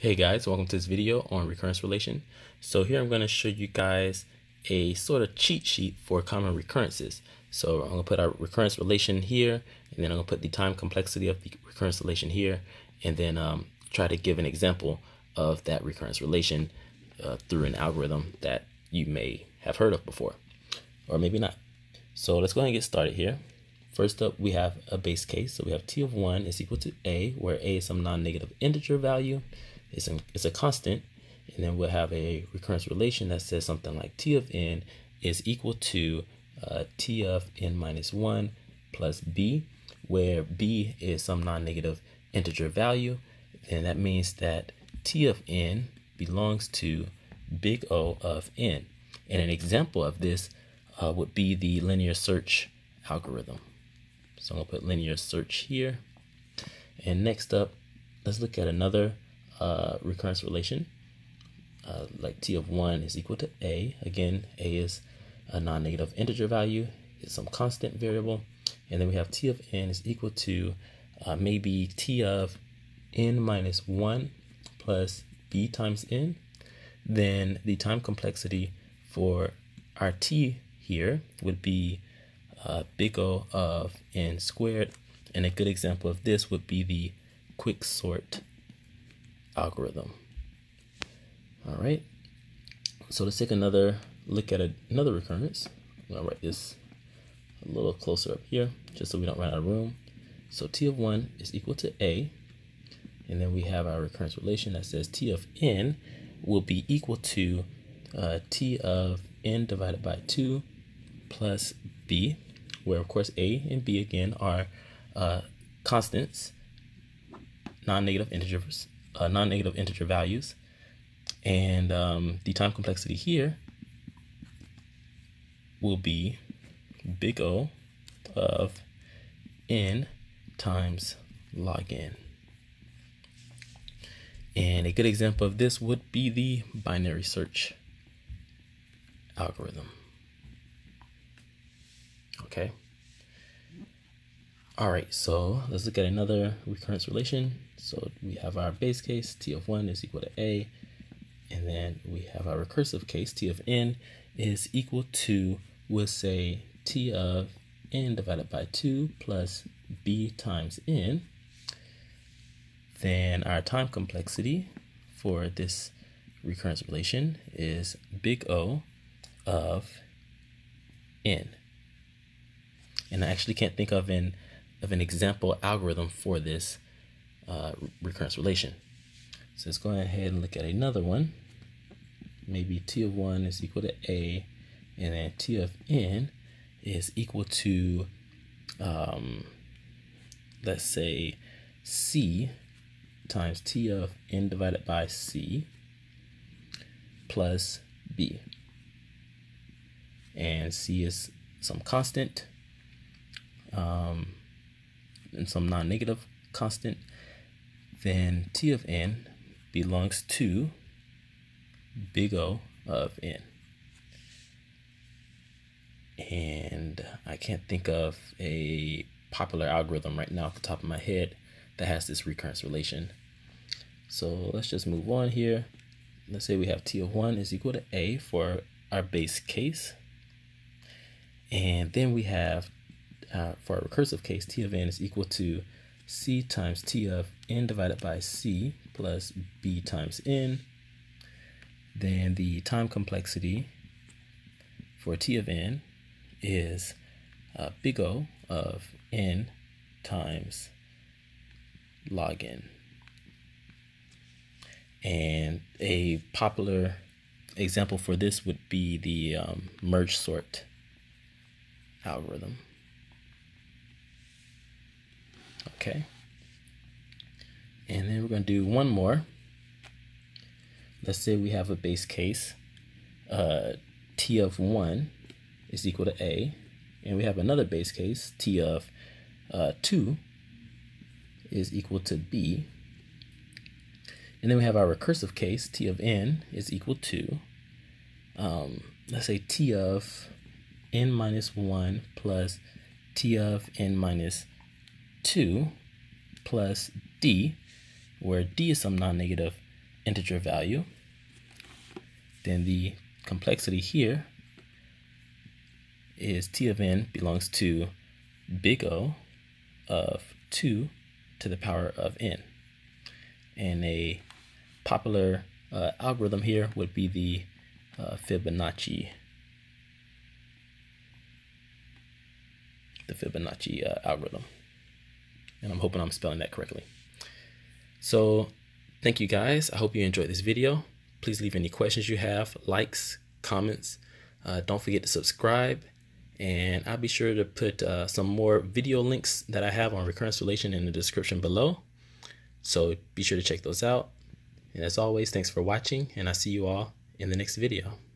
Hey guys, welcome to this video on recurrence relation. So here I'm going to show you guys a sort of cheat sheet for common recurrences. So I'm going to put our recurrence relation here, and then I'm going to put the time complexity of the recurrence relation here, and then um, try to give an example of that recurrence relation uh, through an algorithm that you may have heard of before, or maybe not. So let's go ahead and get started here. First up, we have a base case. So we have t of 1 is equal to a, where a is some non-negative integer value. It's a, constant. And then we'll have a recurrence relation that says something like t of n is equal to uh, t of n minus 1 plus b, where b is some non-negative integer value. And that means that t of n belongs to big O of n. And an example of this uh, would be the linear search algorithm. So I'm gonna put linear search here. And next up, let's look at another uh, recurrence relation. Uh, like t of 1 is equal to a. Again, a is a non-negative integer value. It's some constant variable. And then we have t of n is equal to uh, maybe t of n minus 1 plus b times n. Then the time complexity for our t here would be uh, big O of n squared. And a good example of this would be the quicksort algorithm. All right. So let's take another look at a, another recurrence. I'm gonna write this a little closer up here, just so we don't run out of room. So t of 1 is equal to a. And then we have our recurrence relation that says t of n will be equal to uh, t of n divided by 2 plus b where of course a and b again are uh, constants, non-negative integers, uh, non-negative integer values, and um, the time complexity here will be big O of n times log n. And a good example of this would be the binary search algorithm. Okay. All right, so let's look at another recurrence relation. So we have our base case, t of 1 is equal to a, and then we have our recursive case, t of n is equal to, we'll say, t of n divided by 2 plus b times n. Then our time complexity for this recurrence relation is big O of n and I actually can't think of an of an example algorithm for this uh, recurrence relation. So let's go ahead and look at another one. Maybe t of 1 is equal to a, and then t of n is equal to, um, let's say, c times t of n divided by c plus b. And c is some constant, um, and some non-negative constant, then t of n belongs to big O of n. And I can't think of a popular algorithm right now off the top of my head that has this recurrence relation. So let's just move on here. Let's say we have t of 1 is equal to a for our base case. And then we have uh, for a recursive case, t of n is equal to c times t of n divided by c plus b times n. Then the time complexity for t of n is uh, big O of n times log n. And a popular example for this would be the um, merge sort algorithm. Okay. And then we're going to do one more. Let's say we have a base case. Uh, t of 1 is equal to a. And we have another base case, t of uh, 2 is equal to b. And then we have our recursive case, t of n is equal to, um, let's say t of n minus 1 plus t of n minus 2 plus d, where d is some non-negative integer value. Then the complexity here is t of n belongs to big O of 2 to the power of n. And a popular uh, algorithm here would be the uh, Fibonacci the Fibonacci uh, algorithm. And I'm hoping I'm spelling that correctly. So thank you guys. I hope you enjoyed this video. Please leave any questions you have, likes, comments. Uh, don't forget to subscribe. And I'll be sure to put uh, some more video links that I have on recurrence relation in the description below. So be sure to check those out. And as always, thanks for watching, and I'll see you all in the next video.